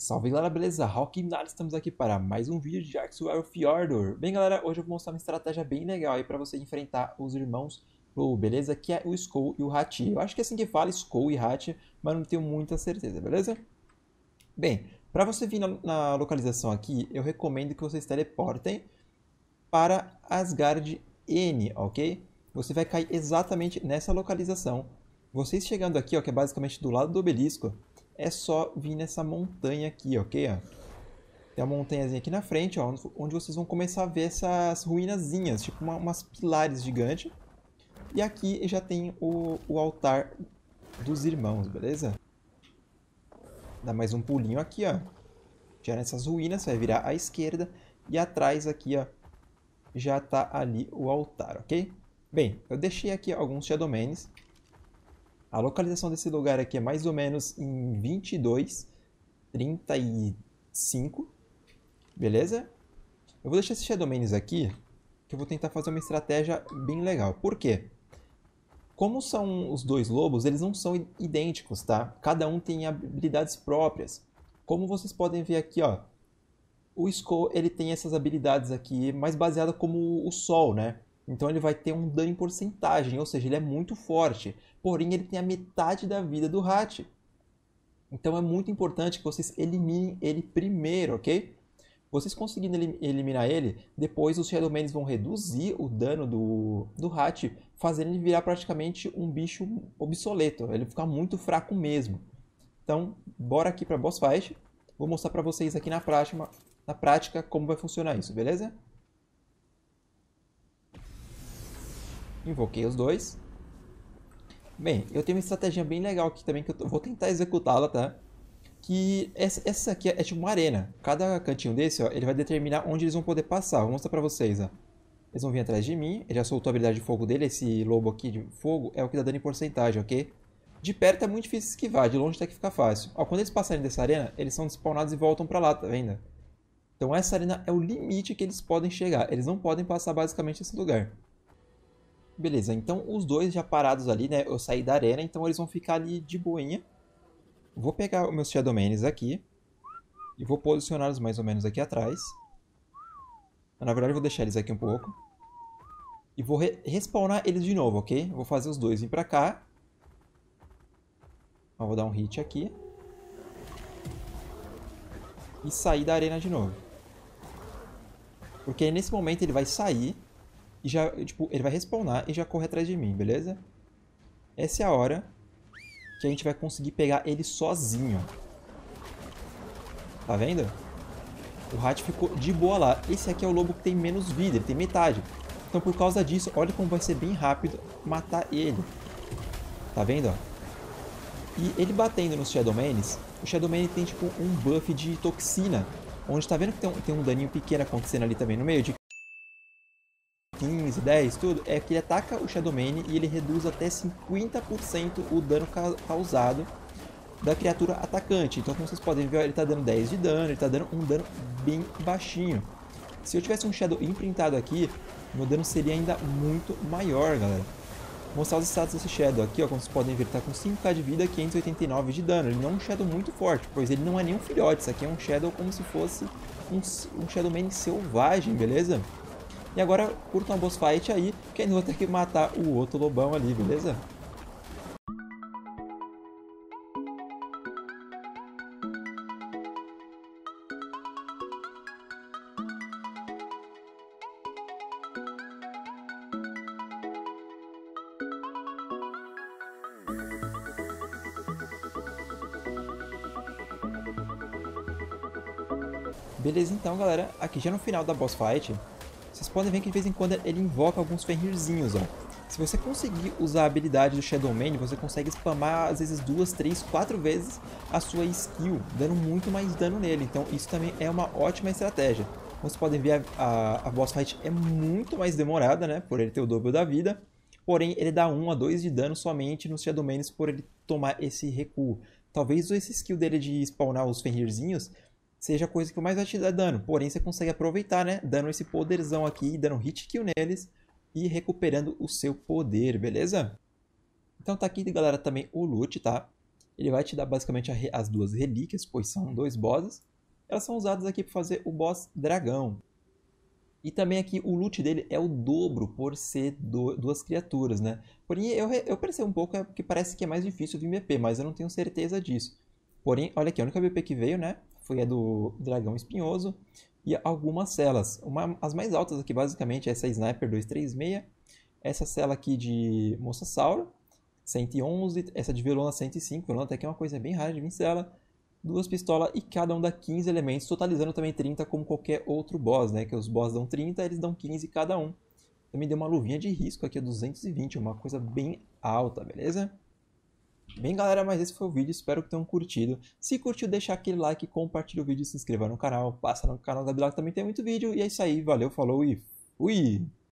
Salve galera, beleza? Rock Nada, estamos aqui para mais um vídeo de Axwell Fjordor. Bem galera, hoje eu vou mostrar uma estratégia bem legal aí para você enfrentar os irmãos Blue, beleza? Que é o Skull e o Hachi. Eu acho que é assim que fala, Skull e Hachi, mas não tenho muita certeza, beleza? Bem, para você vir na, na, localização aqui, eu recomendo que vocês teleportem para Asgard N, ok? Você vai cair exatamente nessa localização. Vocês chegando aqui, ó, que é basicamente do lado do obelisco, é só vir nessa montanha aqui, ok? Tem uma montanhazinha aqui na frente, ó, onde vocês vão começar a ver essas ruínazinhas, tipo uma, umas pilares gigantes. E aqui já tem o, o altar dos irmãos, beleza? Dá mais um pulinho aqui, ó. Já nessas ruínas, vai virar à esquerda. E atrás aqui, ó, já tá ali o altar, ok? Bem, eu deixei aqui alguns Shadowmanes. A localização desse lugar aqui é mais ou menos em 22, 35, beleza? Eu vou deixar esses Shadowmanes aqui, que eu vou tentar fazer uma estratégia bem legal. Por quê? Como são os dois lobos, eles não são idênticos, tá? Cada um tem habilidades próprias. Como vocês podem ver aqui, ó, o Skull ele tem essas habilidades aqui mais baseada como o Sol, né? Então ele vai ter um dano em porcentagem, ou seja, ele é muito forte. Porém, ele tem a metade da vida do Hat. Então é muito importante que vocês eliminem ele primeiro, ok? Vocês conseguindo eliminar ele, depois os Shadowmanes vão reduzir o dano do, do Hat, fazendo ele virar praticamente um bicho obsoleto. Ele ficar muito fraco mesmo. Então, bora aqui para Boss Fight. Vou mostrar para vocês aqui na prática, na prática como vai funcionar isso, beleza? Invoquei os dois. Bem, eu tenho uma estratégia bem legal aqui também que eu vou tentar executá-la, tá? Que essa, essa aqui é, tipo uma arena. Cada cantinho desse, ó, ele vai determinar onde eles vão poder passar. Vou mostrar pra vocês, ó. Eles vão vir atrás de mim. Ele já soltou a habilidade de fogo dele. Esse lobo aqui de fogo é o que dá dano em porcentagem, ok? De perto é muito difícil esquivar, de longe até que fica fácil. Ó, quando eles passarem dessa arena, eles são despawnados e voltam pra lá, tá vendo? Então essa arena é o limite que eles podem chegar. Eles não podem passar basicamente esse lugar. Beleza, então os dois já parados ali, né? Eu saí da arena, então eles vão ficar ali de boinha. Vou pegar os meus Shadowmanes aqui. E vou posicioná-los mais ou menos aqui atrás. Na verdade, eu vou deixar eles aqui um pouco. E vou re respawnar eles de novo, ok? Vou fazer os dois vir pra cá. Ó, vou dar um hit aqui. E sair da arena de novo. Porque nesse momento ele vai sair e já, tipo, ele vai respawnar e já corre atrás de mim, beleza? Essa é a hora que a gente vai conseguir pegar ele sozinho. Tá vendo? O Hat ficou de boa lá. Esse aqui é o lobo que tem menos vida, ele tem metade. Então por causa disso, olha como vai ser bem rápido matar ele. Tá vendo? E ele batendo nos Shadowmanes, o Shadowman tem tipo um buff de toxina. Onde tá vendo que tem um, tem um daninho pequeno acontecendo ali também no meio, de 15, 10, tudo, é que ele ataca o Shadowmane e ele reduz até 50% o dano causado da criatura atacante. Então, como vocês podem ver, ele está dando 10 de dano, ele está dando um dano bem baixinho. Se eu tivesse um Shadow imprintado aqui, meu dano seria ainda muito maior, galera. Vou mostrar os status desse Shadow aqui, ó, como vocês podem ver, ele está com 5k de vida, 589 de dano. Ele não é um Shadow muito forte, pois ele não é nenhum filhote. Isso aqui é um Shadow como se fosse um, um Shadowman selvagem, beleza? E agora curta uma boss fight aí, que ainda vou ter que matar o outro lobão ali, beleza? Beleza, então, galera. Aqui já no final da boss fight, podem ver que de vez em quando ele invoca alguns Fenrirzinhos, ó. Se você conseguir usar a habilidade do Shadowman, você consegue spamar às vezes duas, três, quatro vezes a sua skill, dando muito mais dano nele. Então isso também é uma ótima estratégia. Como vocês podem ver, a, a, a boss fight é muito mais demorada, né? Por ele ter o dobro da vida. Porém, ele dá 1 a 2 de dano somente nos Shadowmanes por ele tomar esse recuo. Talvez esse skill dele de spawnar os Fenrirzinhos seja a coisa que mais vai te dar dano. Porém, você consegue aproveitar, né? Dando esse poderzão aqui, dando hit kill neles e recuperando o seu poder, beleza? Então tá aqui, galera, também o loot, tá? Ele vai te dar basicamente as duas relíquias, pois são dois bosses. Elas são usadas aqui para fazer o boss dragão. E também aqui o loot dele é o dobro por ser do, duas criaturas, né? Porém, eu, eu percebo um pouco que parece que é mais difícil o BP, mas eu não tenho certeza disso. Porém, olha aqui, a única BP que veio, né? Foi a do dragão espinhoso e algumas celas. Uma, as mais altas aqui, basicamente, é essa Sniper 236, essa cela aqui de Mosasauro, 111, essa de Velona 105, Velona até que é uma coisa bem rara de vir duas pistolas e cada um dá 15 elementos, totalizando também 30 como qualquer outro boss, né? Que os boss dão 30, eles dão 15 cada um. Também deu uma luvinha de risco aqui a 220, uma coisa bem alta, beleza? Bem galera, mas esse foi o vídeo, espero que tenham curtido. Se curtiu, deixa aquele like, compartilha o vídeo, se inscreva no canal, passa no canal da Bila que também tem muito vídeo. E é isso aí, valeu, falou e fui!